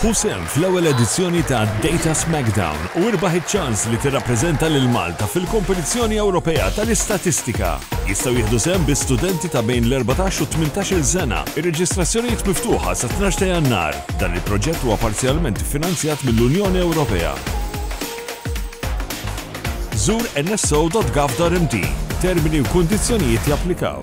Ħu sehem fl-ewwel edizzjoni ta' Data Smackdown u irbaħ iċ-ċans li tirrappreżenta lil Malta fil-Kompetizzjoni Ewropea tal-Istatistika. Jistgħu jieħdu sehem biss studenti ta' bejn l-14 u 18-il sena. Ir-reġistrazzjonijiet miftuħa sat-12 ta' Jannar. Dan il-proġett huwa parzjalment iffinanzjat mill-Unjoni Ewropea. Żur nso.gov.md, termini u kundizzjonijiet japplikaw.